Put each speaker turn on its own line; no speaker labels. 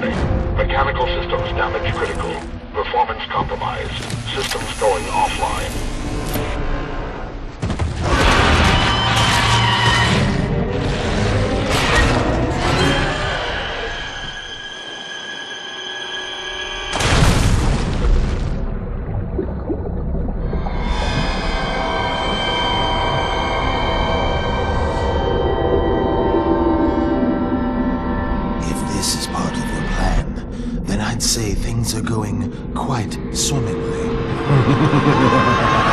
Warning. Mechanical systems damage critical. Performance compromised. Systems going offline.
If this is part of can't say things are going quite swimmingly.